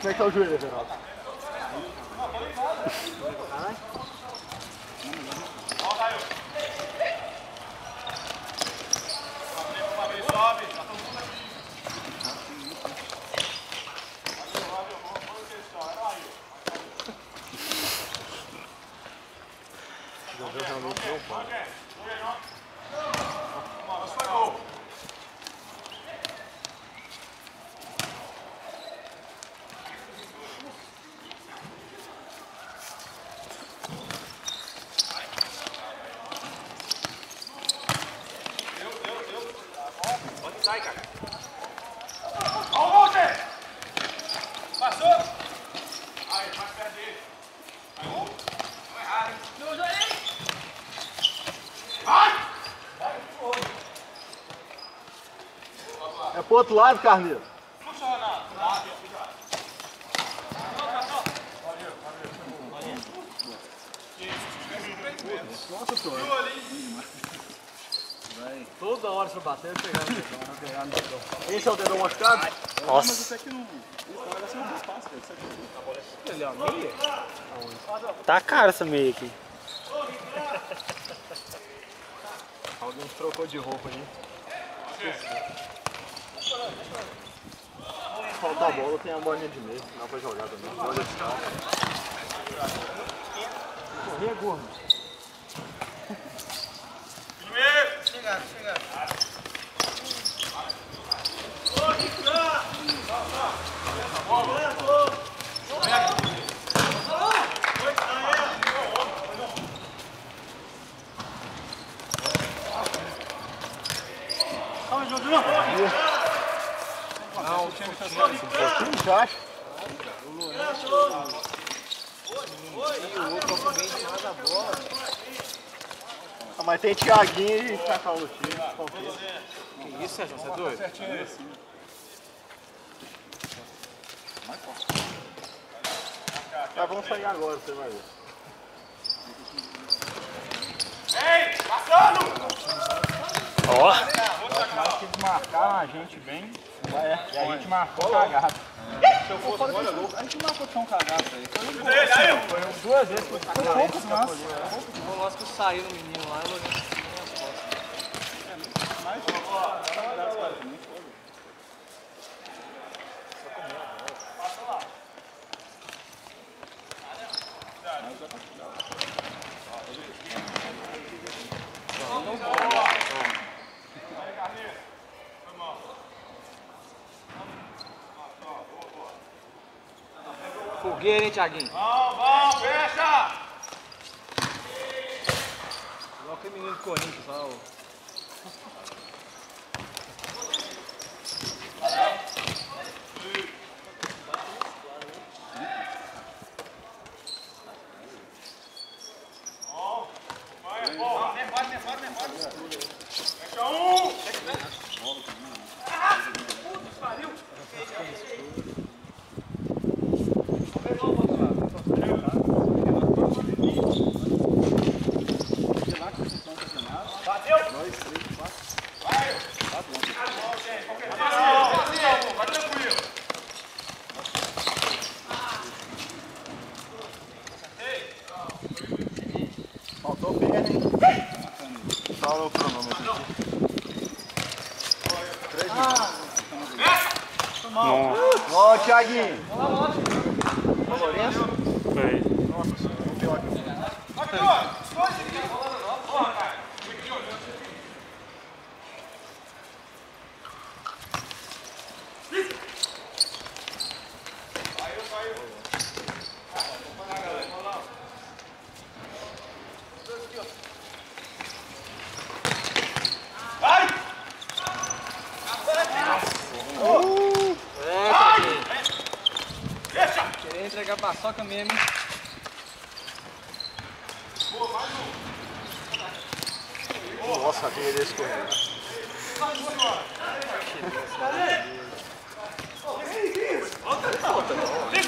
Como é que tá o joelho? Jogador realmente não para. Sai, cara. Ó o Walter! Passou! Aí, mais perto dele. Vai, um. Vai errado, hein? Meu joelho! Vai! É pro outro lado, Carneiro. Puxa, Renato. Lá, Nossa, senhora. Toda hora você bater, eu pegar no dedão, no dedão. Esse é o dedão machucado? Nossa. Isso aqui não. Isso vai ser mais fácil, velho. Isso aqui. Ele é uma meia? Tá cara essa meia aqui. Alguém trocou de roupa aí. Falta a bola, tem a bolinha de meio. Dá pra jogar também. Olha esse cara. Correr, gordo. Um pouquinho já acho. Ah, mas tem Thiaguinho e Cacau no time. Que isso, Sérgio? Você é doido? Certinho assim. Mas vamos sair agora, você vai ver. Ei, passando! Ó. Marcaram a gente bem. E a gente marcou cagado. Se eu fosse. A gente marcou tão cagado aí. Foi foi duas vezes. Foi poucos, mas. O nosso que saiu no menino lá, eu olhei assim nas costas. Fogueira, hein, Thiaguinho? Vamos, vamos, fecha! Igual aquele menino do Corinthians lá. Vai. Vem, vem, vem. Fecha um! Bateu! Dois, três, quatro. Vai! Vai, vai tranquilo. Faltou perna, hein? Fala o cronômetro aqui. Três minutos. Ó, Thiaguinho. Ô, Lourenço. Foi. Nossa o pior que eu Vai, Vitor! Esconde aqui. Ó, cara. Aqui, olhando. Saiu, saiu. Vai! É, Thiaguinho. Deixa! Queria entregar paçoca mesmo, hein? Nossa, a linha desse correndo. Olha! Falta isso,